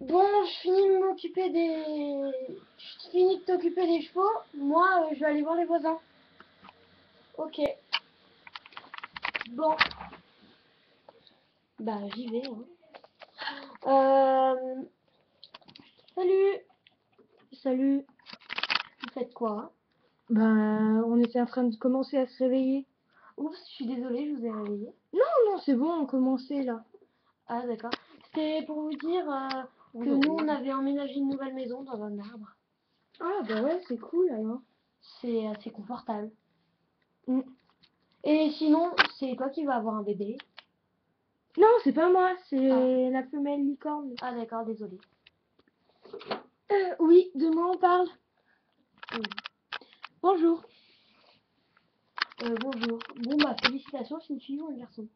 Bon, je finis de m'occuper des... Je finis de t'occuper des chevaux. Moi, euh, je vais aller voir les voisins. Ok. Bon. Bah, j'y vais. hein. Euh... Salut. Salut. Vous faites quoi? Ben, on était en train de commencer à se réveiller. Oups, je suis désolée, je vous ai réveillé. Non, non, c'est bon, on commençait là. Ah, d'accord. C'était pour vous dire euh, avait emménagé une nouvelle maison dans un arbre. Ah, bah ouais, c'est cool alors. C'est assez confortable. Mm. Et sinon, c'est toi qui vas avoir un bébé. Non, c'est pas moi, c'est Ah. la femelle licorne. Ah, d'accord, désolée. Euh, oui, de moi on parle. Oui. Bonjour. Euh, bonjour. Bon, bah, félicitations, c'est une fille ou un garçon?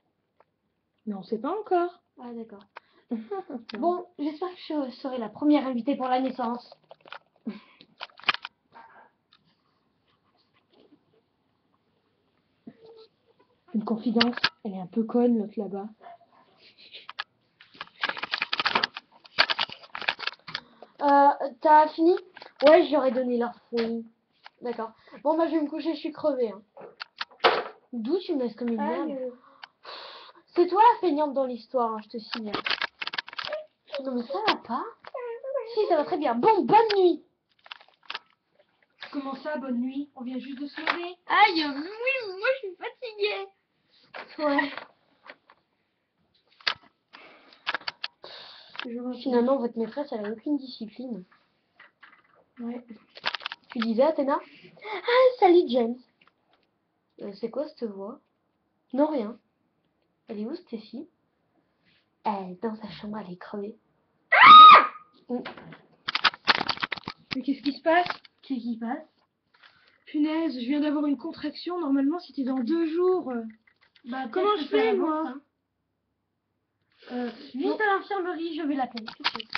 Mais on sait pas encore. Ah, d'accord. Bon, j'espère que je serai la première invitée pour la naissance. Une confidence, elle est un peu conne l'autre là-bas. Euh, t'as fini? Ouais, j'aurais donné leur fruit. D'accord. Bon, bah, je vais me coucher, je suis crevée. Hein. D'où tu me laisses comme une merde C'est toi la feignante dans l'histoire, hein, je te signale. Non, mais ça va pas Si, ça va très bien. Bon, bonne nuit Comment ça, bonne nuit? On vient juste de se lever. Aïe, oui, moi je suis fatiguée. Ouais. Finalement, votre maîtresse, elle a aucune discipline. Ouais. Tu disais, Athéna? Ah, salut James. Euh, c'est quoi cette voix? Non, rien. Elle est où, Stacy Elle est dans sa chambre, elle est crevée. Mais qu'est-ce qui se passe? Qu'est-ce qui passe? Punaise, je viens d'avoir une contraction. Normalement, c'était dans deux jours. bah, Comment je fais, moi hein. euh, Vite à l'infirmerie, je vais l'appeler. tout de suite.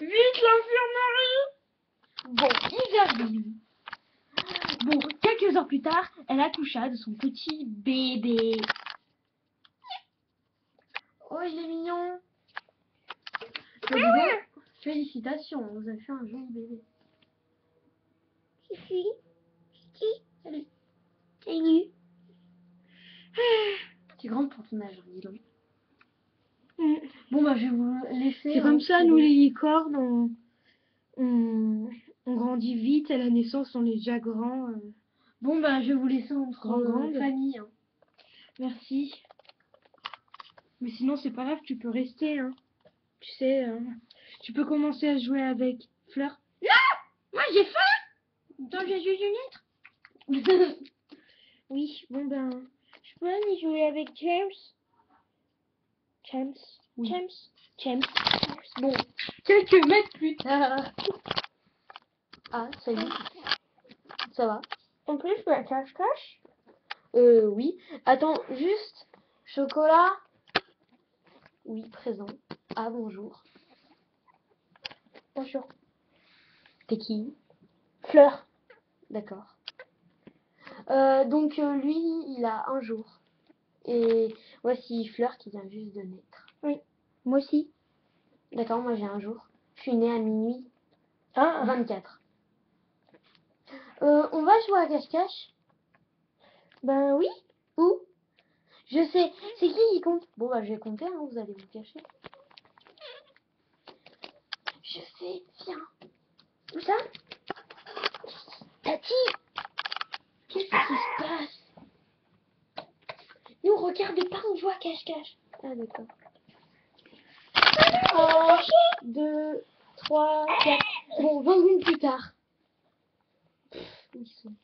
Vite, l'infirmerie Bon, il arrive. Bon, quelques heures plus tard, elle accoucha de son petit bébé. Oh, il est mignon. Donc, félicitations, vous avez fait un joli bébé. Fifi, Kiki, salut. Salut. Tu es grande pour ton âge, dis donc. Bon, bah, je vais vous laisser. C'est hein, comme ça, nous les licornes, on, on, on grandit vite. À la naissance, on est déjà grand. euh. Bon, bah, je vais vous laisser entre Grand, euh, grande. famille. hein. Merci. Mais sinon, c'est pas grave, tu peux rester. Hein. Tu sais, euh, tu peux commencer à jouer avec Fleur. Moi, j'ai faim Donc, je suis une lettre. Oui, bon ben, je peux aller jouer avec James. James. Oui. James. James. Bon, quelques mètres plus tard. Ah, salut. Ça va On peut jouer à cache-cache Euh, oui. Attends, juste. Chocolat Oui, présent. Ah, bonjour. Bonjour. T'es qui? Fleur. D'accord. Euh, donc, euh, lui, il a un jour. Et voici Fleur qui vient juste de naître. Moi aussi. D'accord, moi j'ai un jour. Je suis née à minuit Ah, 24. Euh, on va jouer à cache-cache? Ben oui. Où? Je sais. C'est qui qui compte? Bon, bah, je vais compter, hein, vous allez vous cacher. Sais, viens. Où ça? Tati Qu'est-ce qui se passe? Nous, regarde pas, on joue à cache-cache. Ah, d'accord. Un, deux, trois, quatre. Bon, 20 minutes plus tard. Ils sont?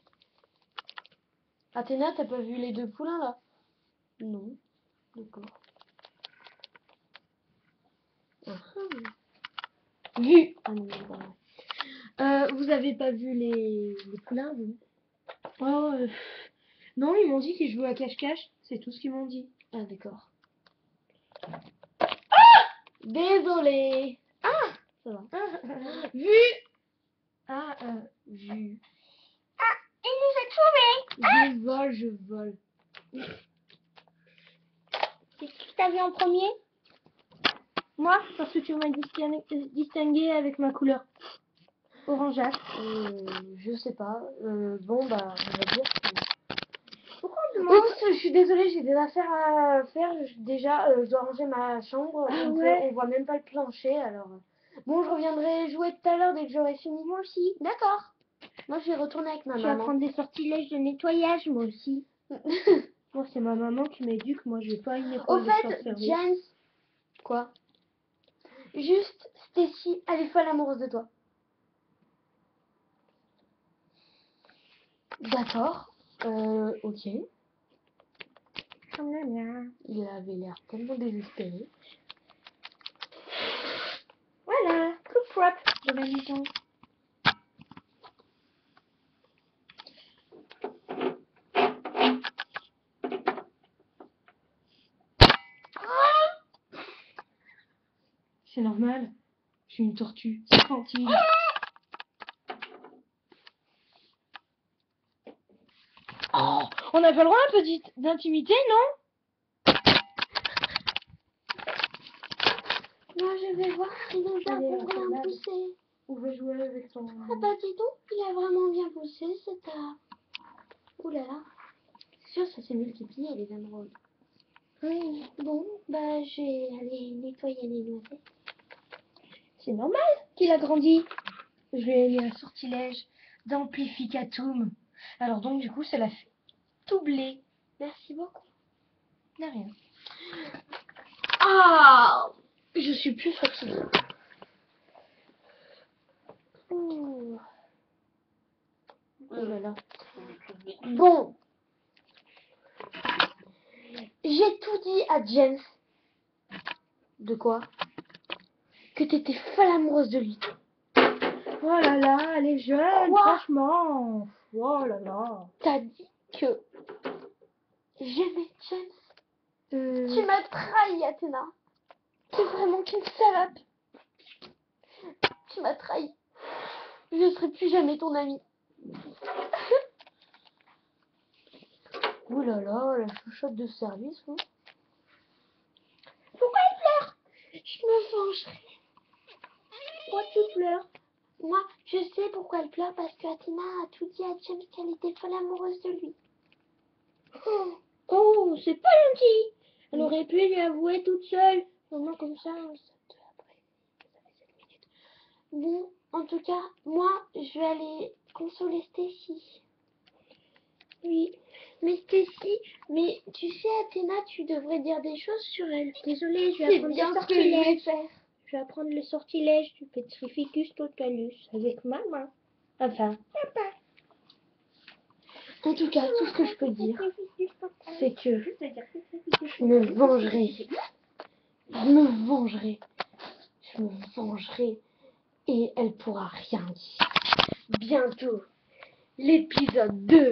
Athéna, t'as pas vu les deux poulains là? Non. D'accord. Ah, ah. Vu Ah non, vrai. Euh, vous avez pas vu les, les poulains, vous Oh, euh, non, ils m'ont dit qu'ils jouaient à cache-cache. C'est tout ce qu'ils m'ont dit. Ah, d'accord. Désolé. Ah Ça va. Vu Ah, euh, vu. Il nous a trouvés Je vole, je vole. Qu'est-ce que t'as vu en premier? Moi, parce que tu m'as distingué, avec ma couleur. Orangeâtre. Euh, je sais pas. Euh, bon, bah, on va dire que... Pourquoi on demande Oups, je suis désolée, j'ai des affaires à faire. Je- Déjà, euh, je dois ranger ma chambre. Ah on, peut- ouais. on voit même pas le plancher, alors... Bon, je reviendrai jouer tout à l'heure dès que j'aurai fini. Moi aussi. D'accord. Moi, je vais retourner avec ma Je vais maman. apprendre des sortilèges de nettoyage, moi aussi. Moi, c'est ma maman qui m'éduque. Moi, je vais pas école Au fait. James... Quoi? Juste, Stacy, elle est folle amoureuse de toi. D'accord. Euh, ok. Il avait l'air tellement désespéré. Voilà, tout propre de la maison. C'est normal. Je suis une tortue. Tranquille. Oh, on n'a pas le droit un peu d'intimité, non? Moi, je vais voir si les Allez, arbres ont on bien poussé. On veut jouer avec ton... Ah bah dis donc, il a vraiment bien poussé cet arbre. Ouh là là. C'est sûr, ça s'est multiplié les émeraudes. Oui, bon, bah je vais aller nettoyer les noisettes. C'est normal qu'il a grandi. Je lui ai mis un sortilège d'amplificatum. Alors donc, du coup, ça l'a fait doubler. Merci beaucoup. De rien. Ah Je suis plus fatiguée. Ouh. Oh. Bon. J'ai tout dit à James. De quoi? Que t'étais folle amoureuse de lui. Oh là là, elle est jeune, Quoi franchement. Oh là là. T'as dit que j'aimais James. Euh, Tu m'as trahi, Athéna. T'es vraiment qu'une salope. Tu m'as trahi. Je ne serai plus jamais ton amie. Ouh là là, la chouchotte de service. hein. Pourquoi elle pleure? Je me vengerai. Pourquoi tu pleures? Moi, je sais pourquoi elle pleure parce que Athéna a tout dit à James qu'elle était folle amoureuse de lui. Oh, oh c'est pas gentil. Elle aurait pu lui avouer toute seule. Vraiment comme ça. après. Bon, en tout cas, moi, je vais aller consoler Stacy. Oui, mais Stacy, mais tu sais, Athéna, tu devrais dire des choses sur elle. Désolée, je vais apprendre bien ce que je vais faire. Je vais apprendre le sortilège du Petrificus totalus avec ma main. Enfin, papa. En tout cas, tout ce que je peux dire, c'est que je me vengerai. Je me vengerai. Je me vengerai. Et elle pourra rien dire. Bientôt, l'épisode 2